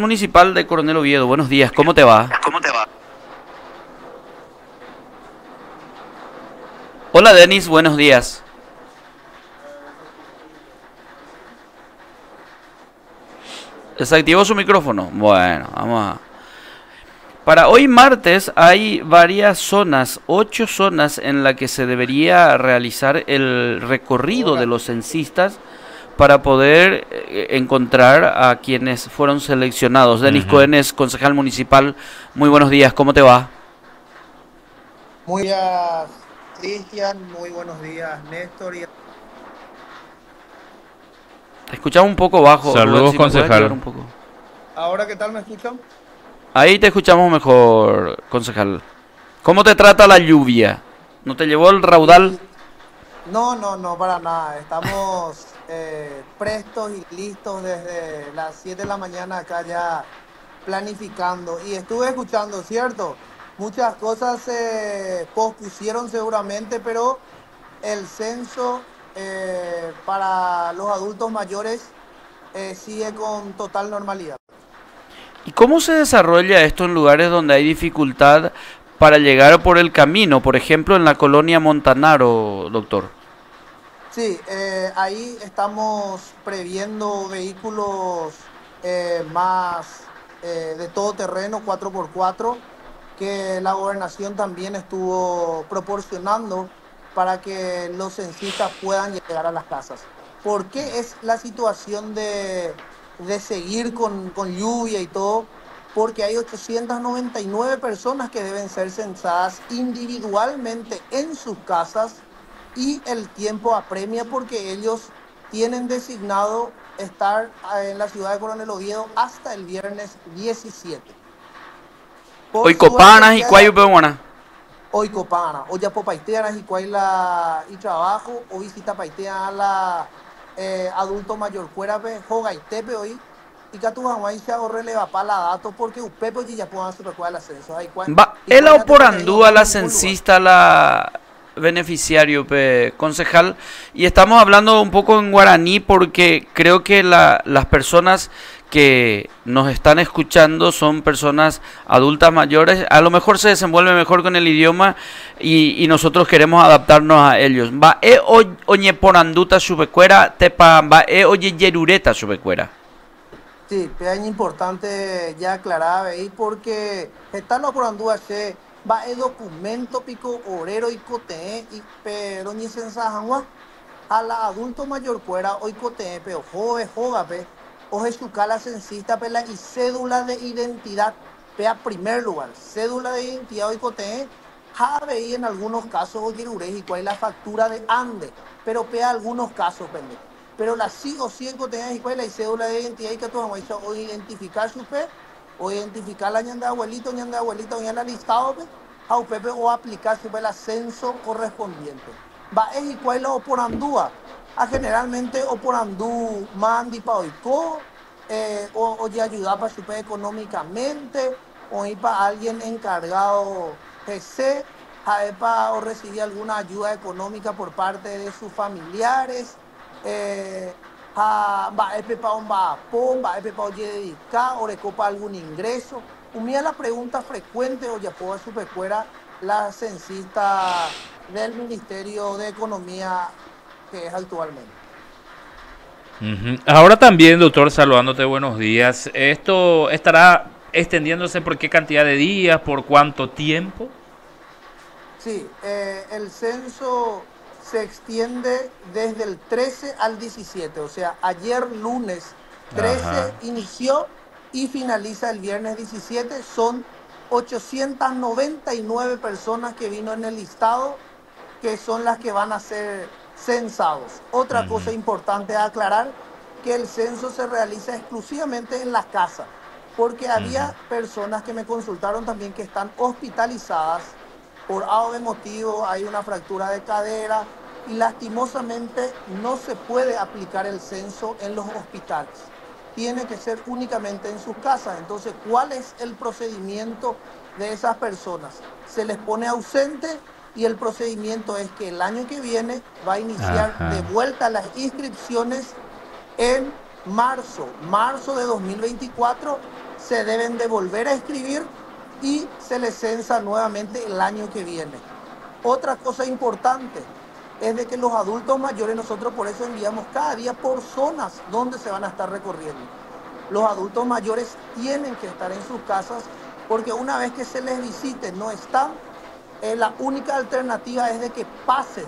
municipal de Coronel Oviedo, buenos días, ¿cómo te va? ¿Cómo te va? Hola Denis, buenos días. Desactivó su micrófono. Bueno, vamos a... Para hoy martes hay varias zonas, ocho zonas en las que se debería realizar el recorrido de los censistas para poder eh, encontrar a quienes fueron seleccionados. Denis Cohenes, concejal municipal, muy buenos días, ¿cómo te va? Muy días, Cristian, muy buenos días, Néstor. Y... Te escuchamos un poco bajo. Saludos, concejal. Un poco. ¿Ahora qué tal me escuchan? Ahí te escuchamos mejor, concejal. ¿Cómo te trata la lluvia? ¿No te llevó el raudal? No, no, no, para nada. Estamos eh, prestos y listos desde las 7 de la mañana acá ya planificando. Y estuve escuchando, ¿cierto? Muchas cosas se pospusieron seguramente, pero el censo eh, para los adultos mayores eh, sigue con total normalidad. ¿Y cómo se desarrolla esto en lugares donde hay dificultad para llegar por el camino? Por ejemplo, en la colonia Montanaro, doctor. Sí, eh, ahí estamos previendo vehículos eh, más eh, de todo terreno, 4x4, que la gobernación también estuvo proporcionando para que los censistas puedan llegar a las casas. ¿Por qué es la situación de, seguir con, con lluvia y todo? Porque hay 899 personas que deben ser censadas individualmente en sus casas y el tiempo apremia porque ellos tienen designado estar en la ciudad de Coronel Oviedo hasta el viernes 17. Hoy copanas y cuayo peruana. Hoy copana, hoy ya popaiteanas y cuay la y trabajo, o visita a la eh, adulto mayor fuera pe joga y tepe hoy y que tu mamá se ahorre le va para la datos porque upepo ya puedan super el ascenso. Va, el oporandú a la censista la beneficiario, concejal. Y estamos hablando un poco en guaraní porque creo que las personas que nos están escuchando son personas adultas mayores, a lo mejor se desenvuelve mejor con el idioma y, nosotros queremos adaptarnos a ellos. Va e oñe poranduta subecuera, tepa va e oye yerureta subecuera. Sí, es importante ya aclarar porque están por el documento pico obrero y cote y pero ni sensajangua a la adulto mayor fuera hoy cote pero joven joven o la censista pela y cédula de identidad pea primer lugar. Cédula de identidad hoy cote jave y en algunos casos oye y cuál la factura de ande. Pero pea algunos casos pero la sí o sí en cote y cuál es la cédula de identidad y que tú vamos a identificar su pe o identificar la ñanda abuelito, ñanda abuelito, ñanda listado, a Pepe o aplicar el ascenso correspondiente. Va es igual la oporandúa, a generalmente oporandú mandi para oico, eh, o, o ayudar para super económicamente, o ir para alguien encargado PC, a o recibir alguna ayuda económica por parte de sus familiares, eh, a va para un va va para dedicar o recopa algún ingreso. Unía la pregunta frecuente o ya puedo supercuera la censista del Ministerio de Economía que es actualmente. Ahora también, doctor, saludándote, buenos días. ¿Esto estará extendiéndose por qué cantidad de días, por cuánto tiempo? Sí, eh, el censo se extiende desde el 13 al 17, o sea, ayer lunes 13 inició y finaliza el viernes 17. Son 899 personas que vino en el listado, que son las que van a ser censados. Otra cosa importante a aclarar, que el censo se realiza exclusivamente en las casas, porque había personas que me consultaron también que están hospitalizadas por algo de motivo, hay una fractura de cadera y lastimosamente no se puede aplicar el censo en los hospitales. Tiene que ser únicamente en sus casas. Entonces, ¿cuál es el procedimiento de esas personas? Se les pone ausente y el procedimiento es que el año que viene va a iniciar de vuelta las inscripciones en marzo, marzo de 2024 se deben de volver a escribir y se les censa nuevamente el año que viene. Otra cosa importante es de que los adultos mayores nosotros por eso enviamos cada día por zonas donde se van a estar recorriendo. Los adultos mayores tienen que estar en sus casas porque una vez que se les visite no están, eh, la única alternativa es de que pasen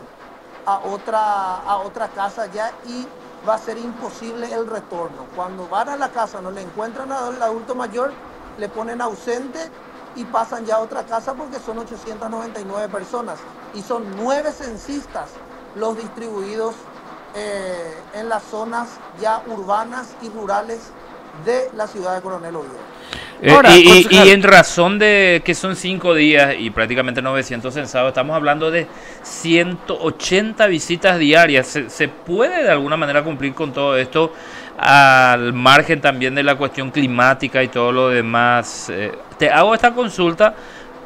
a otra, a otra casa ya y va a ser imposible el retorno. Cuando van a la casa no le encuentran al adulto mayor, le ponen ausente y pasan ya a otra casa porque son 899 personas y son nueve censistas los distribuidos eh, en las zonas ya urbanas y rurales de la ciudad de Coronel Oviedo. Eh, y, en razón de que son cinco días y prácticamente 900 censados, estamos hablando de 180 visitas diarias. ¿Se, puede de alguna manera cumplir con todo esto al margen también de la cuestión climática y todo lo demás? Eh, te hago esta consulta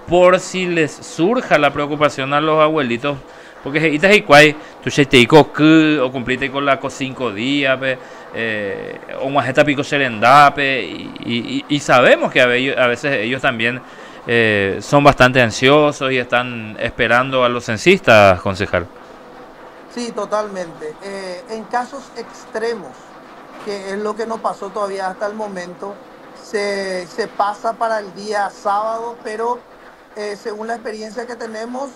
por si les surja la preocupación a los abuelitos. Porque esta es igual, tú te o cumpliste con la cinco días, eh, o majeta pico serendape y, y, sabemos que a veces ellos también eh, son bastante ansiosos y están esperando a los censistas, concejal. Sí, totalmente. Eh, en casos extremos, que es lo que nos pasó todavía hasta el momento, se, se pasa para el día sábado, pero eh, según la experiencia que tenemos,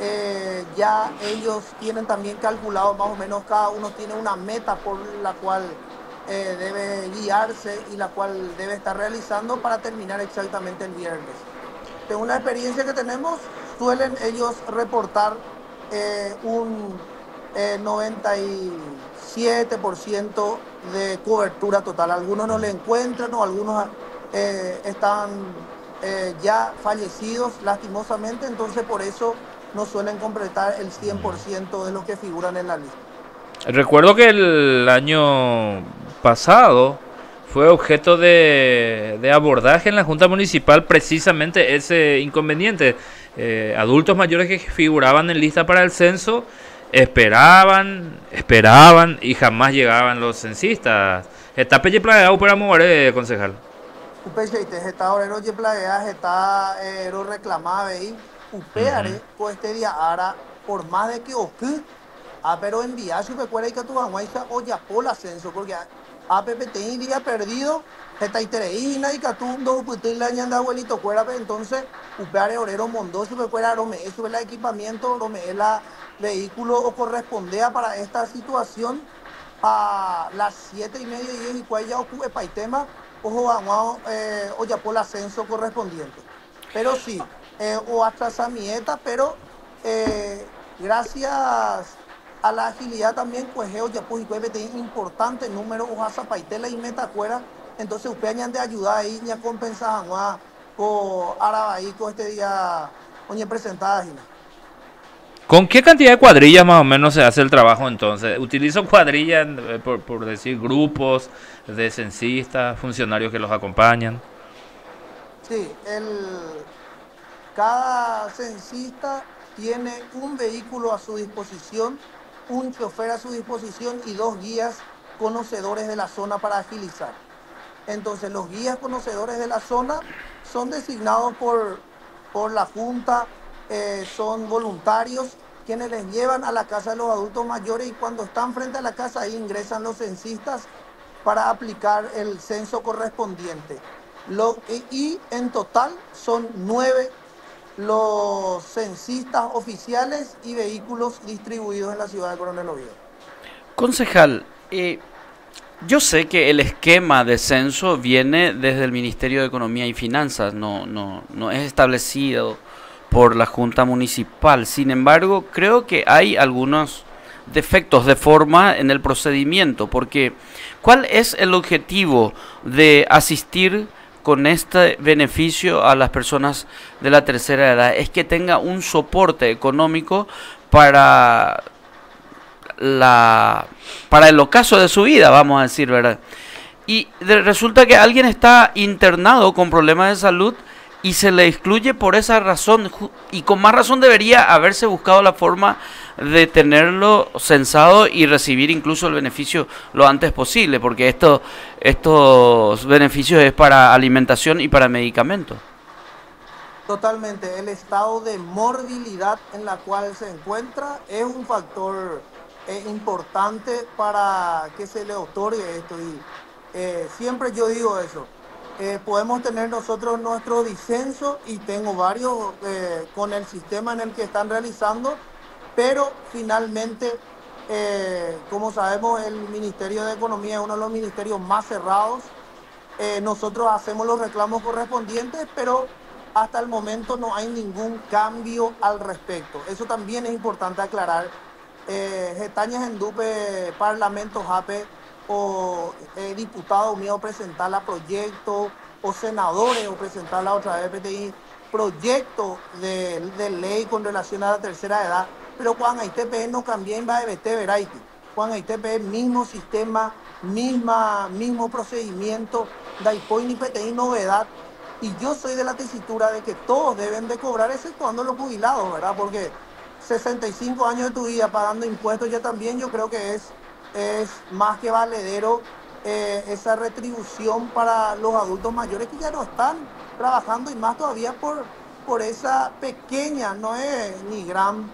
eh, ya ellos tienen también calculado más o menos, cada uno tiene una meta por la cual eh, debe guiarse y la cual debe estar realizando para terminar exactamente el viernes. Según la experiencia que tenemos, suelen ellos reportar eh, un 97% de cobertura total. Algunos no le encuentran o algunos están ya fallecidos lastimosamente, entonces por eso no suelen completar el 100% de los que figuran en la lista. Recuerdo que el año pasado fue objeto de, abordaje en la Junta Municipal precisamente ese inconveniente. Eh, adultos mayores que figuraban en lista para el censo esperaban, esperaban y jamás llegaban los censistas. ¿Está pelle para mover, concejal? Está plaga, está eh, upeare uh este día ahora por más de que oku a pero enviar su recuerda que tu aguaisa o ya por ascenso porque a pepe te día perdido está itereína y que tú no puedes la ñanda abuelito fuera entonces upeare orero mondo su recuerda rome eso el equipamiento rome el vehículo o correspondía para esta situación. A las 7 y media y y cuál ya ocupe para el tema ojo eh, o ya por ascenso correspondiente. Pero sí eh, o atrasamiento, pero eh, gracias a la agilidad también, pues ya pues tiene importante número o paitela y metacuera, entonces ustedes de ayudar ahí, ni a compensar con ahí con este día, oye, presentada, ¿Con qué cantidad de cuadrillas más o menos se hace el trabajo entonces? Utilizo cuadrillas, eh, por, por decir, grupos de censistas, funcionarios que los acompañan. Sí, el, cada censista tiene un vehículo a su disposición, un chofer a su disposición y dos guías conocedores de la zona para agilizar. Entonces los guías conocedores de la zona son designados por, por la Junta, eh, son voluntarios quienes les llevan a la casa de los adultos mayores y cuando están frente a la casa ahí ingresan los censistas para aplicar el censo correspondiente. y en total son nueve los censistas oficiales y vehículos distribuidos en la ciudad de Coronel Oviedo. Concejal, eh, yo sé que el esquema de censo viene desde el Ministerio de Economía y Finanzas, no, no, no es establecido por la Junta Municipal. Sin embargo, creo que hay algunos defectos de forma en el procedimiento, porque ¿cuál es el objetivo de asistir con este beneficio a las personas de la tercera edad es que tenga un soporte económico para la para el ocaso de su vida, vamos a decir, ¿verdad? Y resulta que alguien está internado con problemas de salud y se le excluye por esa razón y con más razón debería haberse buscado la forma de tenerlo censado y recibir incluso el beneficio lo antes posible, porque esto, estos beneficios es para alimentación y para medicamentos. Totalmente, el estado de morbilidad en la cual se encuentra es un factor eh, importante para que se le otorgue esto y eh, siempre yo digo eso. Eh, podemos tener nosotros nuestro disenso y tengo varios eh, con el sistema en el que están realizando, pero finalmente, como sabemos, el Ministerio de Economía es uno de los ministerios más cerrados. nosotros hacemos los reclamos correspondientes, pero hasta el momento no hay ningún cambio al respecto. Eso también es importante aclarar. Eh, Getañas en Dupe, Parlamento JAPE, o eh, diputados míos presentar a proyectos o senadores o presentar la otra vez PTI proyectos de, ley con relación a la tercera edad, pero cuando ITP no cambia va a verá cuando ITP mismo sistema, misma, mismo procedimiento, da ni PTI novedad, y yo soy de la tesitura de que todos deben de cobrar, exceptuando los jubilados, ¿verdad? Porque 65 años de tu vida pagando impuestos ya también yo creo que es es más que valedero eh, esa retribución para los adultos mayores que ya no están trabajando y más todavía por, por esa pequeña, no es ni gran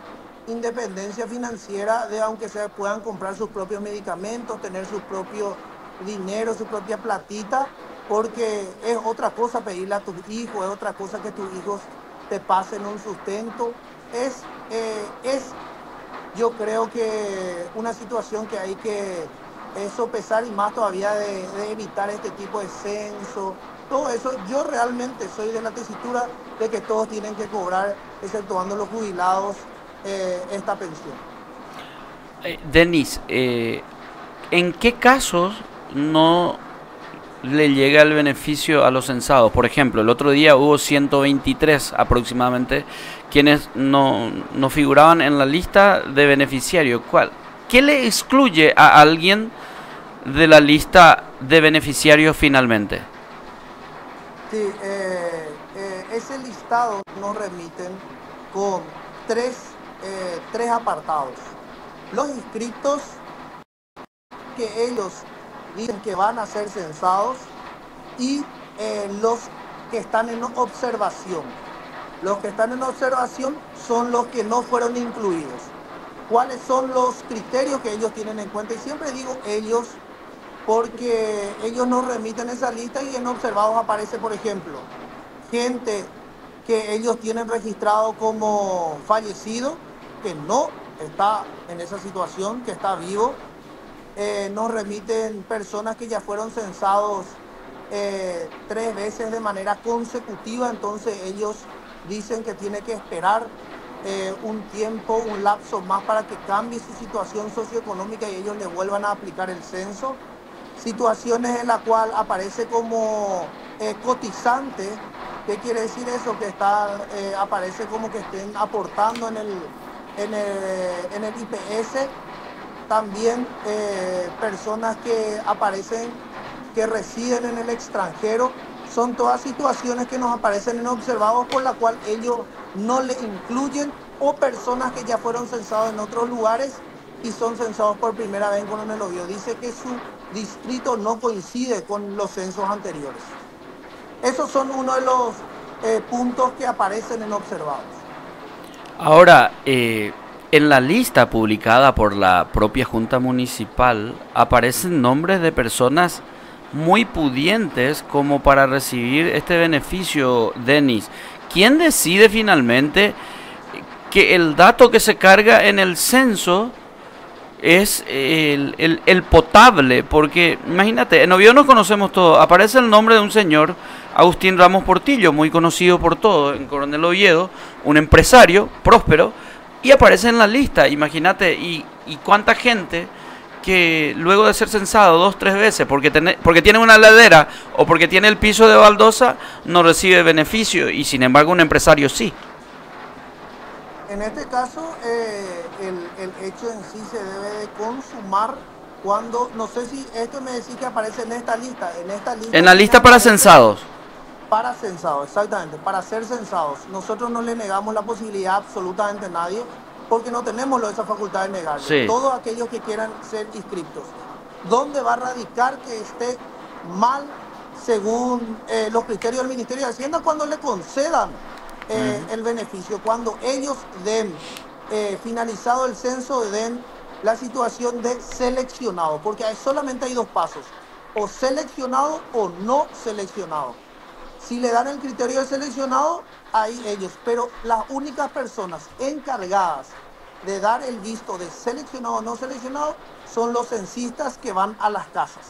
independencia financiera de aunque se puedan comprar sus propios medicamentos, tener su propio dinero, su propia platita, porque es otra cosa pedirle a tus hijos, es otra cosa que tus hijos te pasen un sustento, es, eh, es yo creo que una situación que hay que sopesar y más todavía de, evitar este tipo de censo, todo eso, yo realmente soy de la tesitura de que todos tienen que cobrar, exceptuando los jubilados, eh, esta pensión. Eh, Denis, eh, ¿en qué casos no le llega el beneficio a los censados? Por ejemplo, el otro día hubo 123 aproximadamente quienes no, no figuraban en la lista de beneficiarios. ¿Cuál? ¿Qué le excluye a alguien de la lista de beneficiarios finalmente? Sí, eh, eh, ese listado nos remiten con tres, eh, tres apartados. Los inscritos que ellos dicen que van a ser censados y los que están en observación. Los que están en observación son los que no fueron incluidos. ¿Cuáles son los criterios que ellos tienen en cuenta? Y siempre digo ellos porque ellos nos remiten esa lista y en observados aparece, por ejemplo, gente que ellos tienen registrado como fallecido, que no está en esa situación, que está vivo. Eh, nos remiten personas que ya fueron censados eh, tres veces de manera consecutiva, entonces ellos dicen que tiene que esperar eh, un tiempo, un lapso más para que cambie su situación socioeconómica y ellos le vuelvan a aplicar el censo. Situaciones en las cuales aparece como cotizante, ¿qué quiere decir eso? Que está, aparece como que estén aportando en el, en el, en IPS. También personas que aparecen que residen en el extranjero son todas situaciones que nos aparecen en observados por la cual ellos no le incluyen o personas que ya fueron censados en otros lugares y son censados por primera vez con el obvio. Dice que su distrito no coincide con los censos anteriores. Esos son uno de los eh, puntos que aparecen en observados. Ahora, eh, en la lista publicada por la propia Junta Municipal aparecen nombres de personas muy pudientes como para recibir este beneficio, Denis. ¿Quién decide finalmente que el dato que se carga en el censo es el, potable? Porque imagínate, en Oviedo nos conocemos todos. Aparece el nombre de un señor, Agustín Ramos Portillo, muy conocido por todos en Coronel Oviedo, un empresario próspero, y aparece en la lista. Imagínate, y, y cuánta gente que luego de ser censado dos, tres veces, porque, porque tiene una ladera o porque tiene el piso de baldosa, no recibe beneficio y sin embargo un empresario sí. En este caso, eh, el, hecho en sí se debe de consumar cuando, no sé si esto me decís que aparece en esta lista, en esta lista. En la lista para censados. Para censados, exactamente, para ser censados. Nosotros no le negamos la posibilidad absolutamente a nadie porque no tenemos esa facultad de negar. Todos aquellos que quieran ser inscriptos. ¿Dónde va a radicar que esté mal según eh, los criterios del Ministerio de Hacienda cuando le concedan eh, el beneficio? Cuando ellos den, eh, finalizado el censo, den la situación de seleccionado, porque solamente hay dos pasos, o seleccionado o no seleccionado. Si le dan el criterio de seleccionado, ahí ellos, pero las únicas personas encargadas de dar el visto de seleccionado o no seleccionado son los censistas que van a las casas.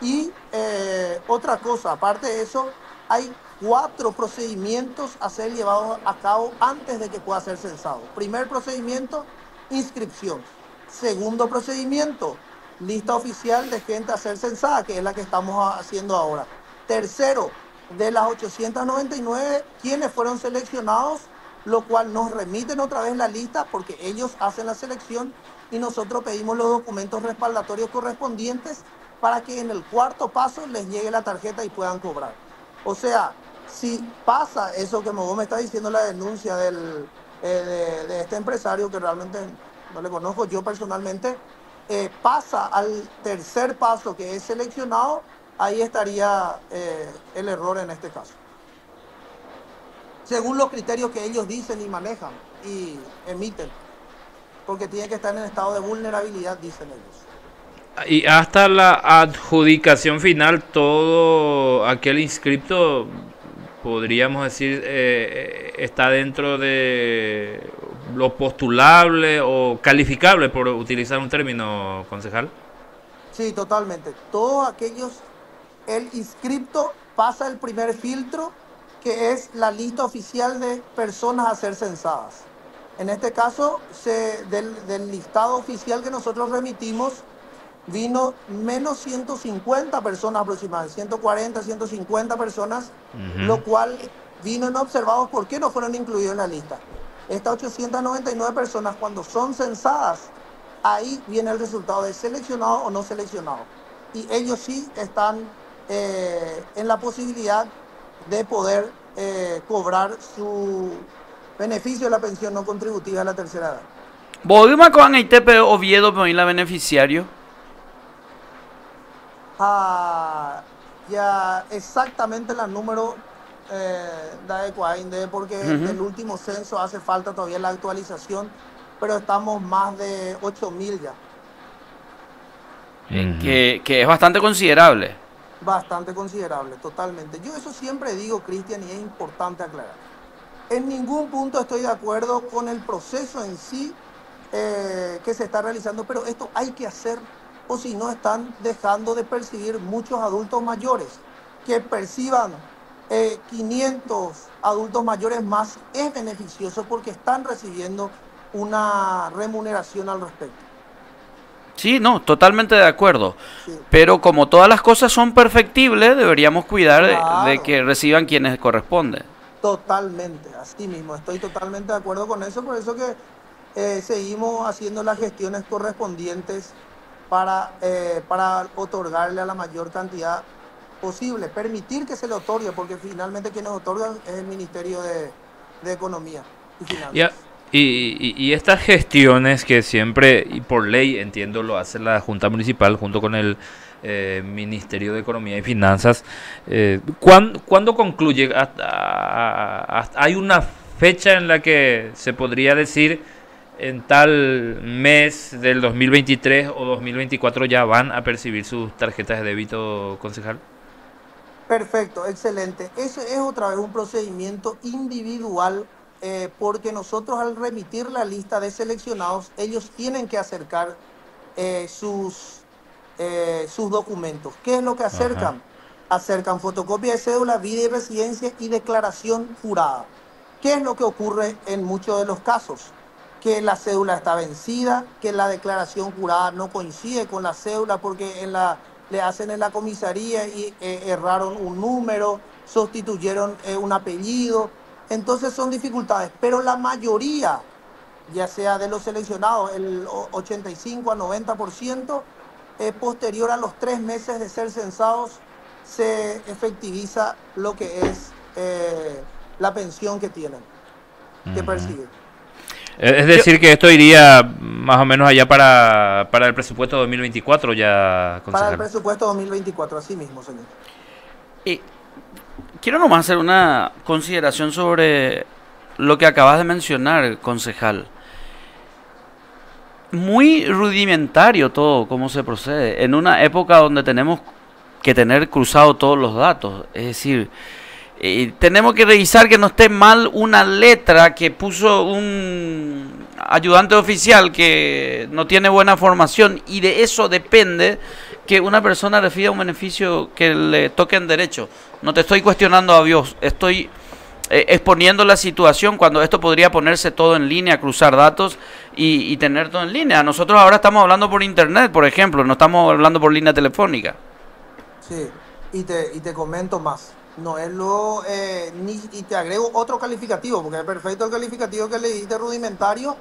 Y eh, otra cosa, aparte de eso, hay cuatro procedimientos a ser llevados a cabo antes de que pueda ser censado. Primer procedimiento, inscripción. Segundo procedimiento, lista oficial de gente a ser censada, que es la que estamos haciendo ahora. Tercero, de las 899, quienes fueron seleccionados, lo cual nos remiten otra vez la lista porque ellos hacen la selección y nosotros pedimos los documentos respaldatorios correspondientes para que en el cuarto paso les llegue la tarjeta y puedan cobrar. O sea, si pasa eso que vos me está diciendo la denuncia del, eh, de, este empresario que realmente no le conozco yo personalmente, eh, pasa al tercer paso que es seleccionado, ahí estaría eh, el error en este caso. Según los criterios que ellos dicen y manejan y emiten, porque tiene que estar en estado de vulnerabilidad, dicen ellos. Y hasta la adjudicación final, todo aquel inscripto, podríamos decir, eh, está dentro de lo postulable o calificable, por utilizar un término, concejal. Sí, totalmente. Todos aquellos el inscripto pasa el primer filtro, que es la lista oficial de personas a ser censadas. En este caso, del, listado oficial que nosotros remitimos, vino menos 150 personas aproximadamente, 140, 150 personas, lo cual vino inobservados por qué no fueron incluidos en la lista. Estas 899 personas, cuando son censadas, ahí viene el resultado de seleccionado o no seleccionado. Y ellos sí están eh, en la posibilidad de poder eh, cobrar su beneficio de la pensión no contributiva de la tercera edad. ¿Volvimos con ITP Oviedo para la beneficiario? Ah, ya exactamente la número eh, de porque el último censo hace falta todavía la actualización, pero estamos más de 8.000 ya. que, que es bastante considerable bastante considerable, totalmente. Yo eso siempre digo, Cristian, y es importante aclarar. En ningún punto estoy de acuerdo con el proceso en sí eh, que se está realizando, pero esto hay que hacer o si no están dejando de percibir muchos adultos mayores. Que perciban 500 eh, adultos mayores más es beneficioso porque están recibiendo una remuneración al respecto. Sí, no, totalmente de acuerdo. Pero como todas las cosas son perfectibles, deberíamos cuidar de, que reciban quienes corresponden. Totalmente, así mismo, estoy totalmente de acuerdo con eso, por eso que eh, seguimos haciendo las gestiones correspondientes para, eh, para otorgarle a la mayor cantidad posible, permitir que se le otorgue, porque finalmente quienes otorgan es el Ministerio de, Economía y Finanzas. Y, estas gestiones que siempre, y por ley entiendo, lo hace la Junta Municipal junto con el eh, Ministerio de Economía y Finanzas, eh, ¿cuándo, concluye? ¿Hay una fecha en la que se podría decir en tal mes del 2023 o 2024 ya van a percibir sus tarjetas de débito, concejal? Perfecto, excelente. Ese es otra vez un procedimiento individual eh, porque nosotros al remitir la lista de seleccionados, ellos tienen que acercar eh, sus, eh, sus documentos. ¿Qué es lo que acercan? Acercan fotocopia de cédula, vida y residencia y declaración jurada. ¿Qué es lo que ocurre en muchos de los casos? Que la cédula está vencida, que la declaración jurada no coincide con la cédula porque en la, le hacen en la comisaría y erraron un número, sustituyeron un apellido entonces son dificultades, pero la mayoría, ya sea de los seleccionados, el 85 a 90%, eh, posterior a los tres meses de ser censados, se efectiviza lo que es eh, la pensión que tienen, que persiguen. Es decir, que esto iría más o menos allá para, para el presupuesto 2024 ya, concejal. Para el presupuesto 2024, así mismo, señor. Y quiero nomás hacer una consideración sobre lo que acabas de mencionar, concejal. Muy rudimentario todo, cómo se procede. En una época donde tenemos que tener cruzado todos los datos. Es decir, eh, tenemos que revisar que no esté mal una letra que puso un ayudante oficial que no tiene buena formación y de eso depende que una persona reciba un beneficio que le toque en derecho. No te estoy cuestionando a Dios, estoy eh, exponiendo la situación cuando esto podría ponerse todo en línea, cruzar datos y, y tener todo en línea. Nosotros ahora estamos hablando por internet, por ejemplo, no estamos hablando por línea telefónica. Sí, y te, y te comento más. No es lo. Eh, ni, y te agrego otro calificativo, porque es perfecto el calificativo que le diste rudimentario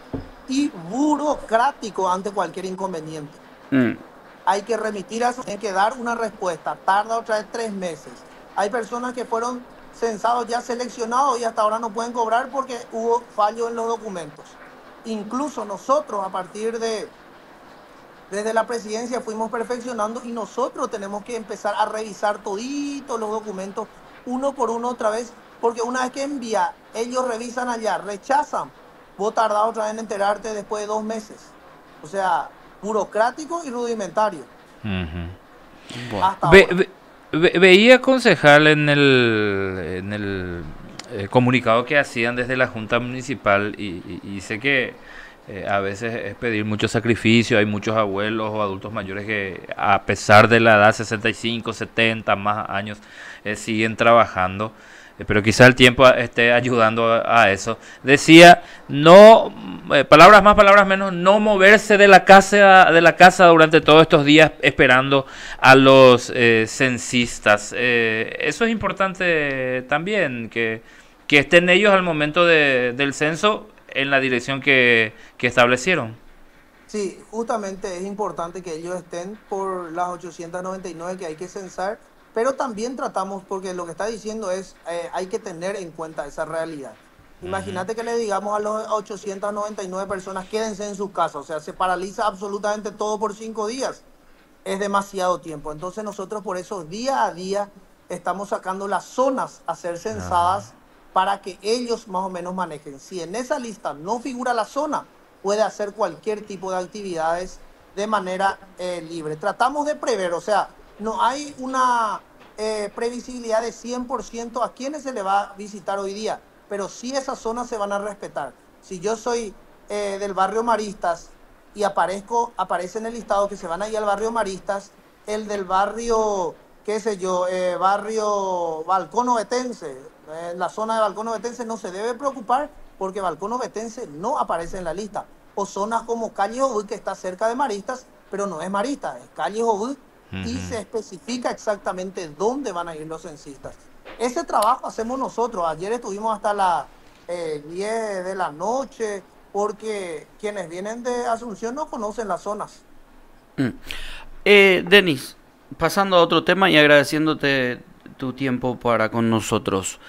y burocrático ante cualquier inconveniente. Mm. Hay que remitir a eso, hay que dar una respuesta. Tarda otra vez tres meses. Hay personas que fueron censados ya seleccionados y hasta ahora no pueden cobrar porque hubo fallo en los documentos. Incluso nosotros, a partir de desde la presidencia fuimos perfeccionando y nosotros tenemos que empezar a revisar toditos los documentos uno por uno otra vez, porque una vez que envía, ellos revisan allá, rechazan, vos tardás otra vez en enterarte después de dos meses. O sea, burocrático y rudimentario. veía concejal en el, en el eh, comunicado que hacían desde la Junta Municipal y sé que eh, a veces es pedir mucho sacrificio, hay muchos abuelos o adultos mayores que a pesar de la edad 65, 70 más años eh, siguen trabajando, eh, pero quizá el tiempo esté ayudando a, eso. Decía, no, palabras más, palabras menos, no moverse de la casa, de la casa durante todos estos días esperando a los censistas. eso es importante también, que, que estén ellos al momento de, del censo en la dirección que, establecieron. Sí, justamente es importante que ellos estén por las 899 que hay que censar, pero también tratamos, porque lo que está diciendo es, eh, hay que tener en cuenta esa realidad. Imagínate que le digamos a los 899 personas, quédense en sus casas, o sea, se paraliza absolutamente todo por cinco días. Es demasiado tiempo. Entonces nosotros por eso día a día estamos sacando las zonas a ser censadas para que ellos más o menos manejen. Si en esa lista no figura la zona, puede hacer cualquier tipo de actividades de manera eh, libre. Tratamos de prever, o sea, no hay una eh, previsibilidad de 100% a quienes se le va a visitar hoy día, pero sí esas zonas se van a respetar. Si yo soy eh, del barrio Maristas y aparezco, aparece en el listado que se van a ir al barrio Maristas, el del barrio, qué sé yo, barrio Balcón Ovetense, en la zona de Balcón Ovetense no se debe preocupar porque Balcón Ovetense no aparece en la lista. O zonas como Calle Obú, que está cerca de Maristas, pero no es Marista, es Calle Obú, y se especifica exactamente dónde van a ir los censistas. Ese trabajo hacemos nosotros. Ayer estuvimos hasta las 10 eh, de la noche, porque quienes vienen de Asunción no conocen las zonas. Mm. Eh, Denis, pasando a otro tema y agradeciéndote tu tiempo para con nosotros.